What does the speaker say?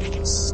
Peace.